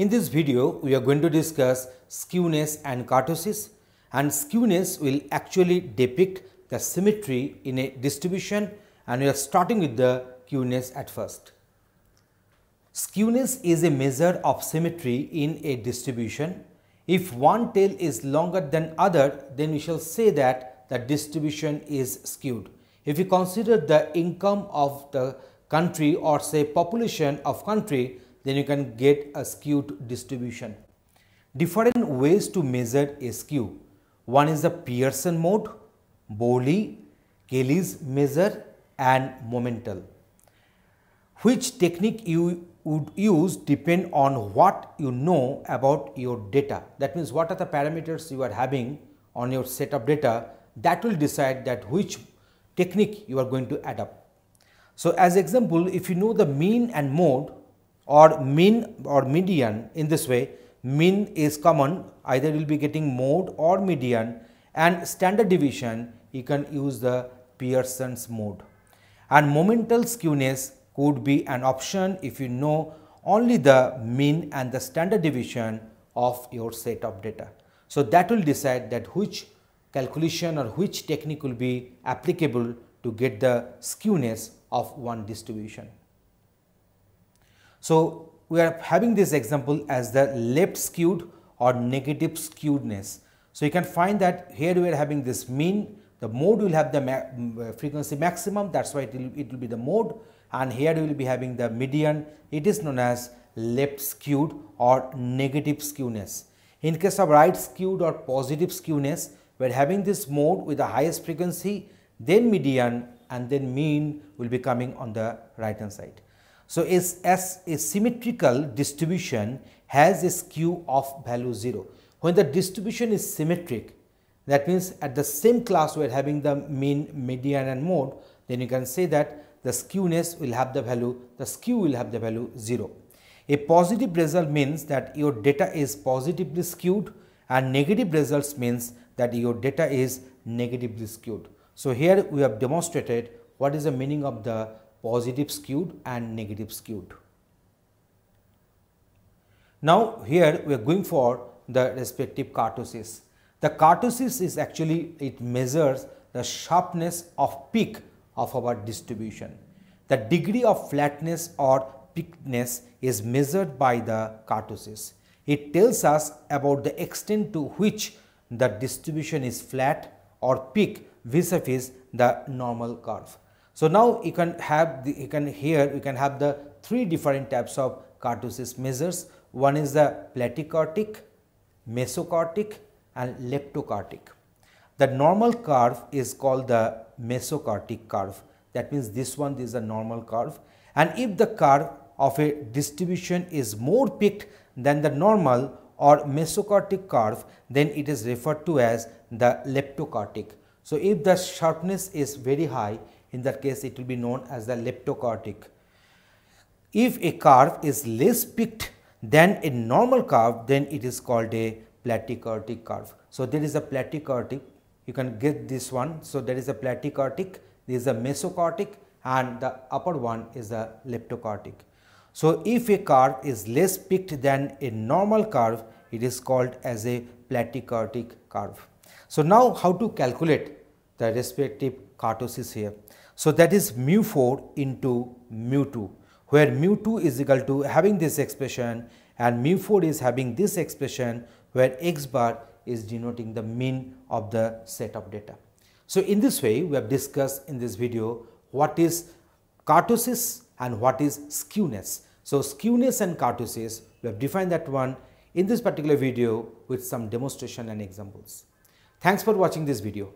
In this video, we are going to discuss skewness and kurtosis and skewness will actually depict the symmetry in a distribution and we are starting with the skewness at first. Skewness is a measure of symmetry in a distribution. If one tail is longer than other, then we shall say that the distribution is skewed. If you consider the income of the country or say population of country, then you can get a skewed distribution. Different ways to measure a skew. One is the Pearson mode, Bowley, Kelly's measure and Momental. Which technique you would use depend on what you know about your data. That means what are the parameters you are having on your set of data that will decide that which technique you are going to adopt. So, as example if you know the mean and mode or mean or median in this way mean is common either you will be getting mode or median and standard deviation you can use the Pearson's mode and momental skewness could be an option if you know only the mean and the standard deviation of your set of data. So, that will decide that which calculation or which technique will be applicable to get the skewness of one distribution. So, we are having this example as the left skewed or negative skewedness. So, you can find that here we are having this mean, the mode will have the ma mm, frequency maximum that is why it will, it will be the mode and here we will be having the median it is known as left skewed or negative skewness. In case of right skewed or positive skewness we are having this mode with the highest frequency then median and then mean will be coming on the right hand side. So, as, a symmetrical distribution has a skew of value 0. When the distribution is symmetric that means at the same class we are having the mean, median and mode then you can say that the skewness will have the value, the skew will have the value 0. A positive result means that your data is positively skewed and negative results means that your data is negatively skewed. So, here we have demonstrated what is the meaning of the positive skewed and negative skewed. Now, here we are going for the respective kurtosis. The kurtosis is actually it measures the sharpness of peak of our distribution. The degree of flatness or peakness is measured by the kurtosis. It tells us about the extent to which the distribution is flat or peak vis-a-vis the normal curve. So, now you can have the, you can here you can have the three different types of kurtosis measures. One is the platykurtic, mesokurtic and leptokurtic. The normal curve is called the mesokurtic curve that means this one this is a normal curve and if the curve of a distribution is more peaked than the normal or mesokurtic curve then it is referred to as the leptokurtic. So, if the sharpness is very high in that case it will be known as the leptokurtic. If a curve is less peaked than a normal curve then it is called a platykurtic curve. So, there is a platykurtic you can get this one. So, there is a platykurtic, there is a mesokurtic and the upper one is the leptokurtic. So, if a curve is less peaked than a normal curve, it is called as a platykurtic curve. So, now how to calculate the respective kurtosis here. So, that is mu 4 into mu 2, where mu 2 is equal to having this expression and mu 4 is having this expression where x bar is denoting the mean of the set of data. So, in this way we have discussed in this video what is kurtosis and what is skewness. So, skewness and kurtosis we have defined that one in this particular video with some demonstration and examples. Thanks for watching this video.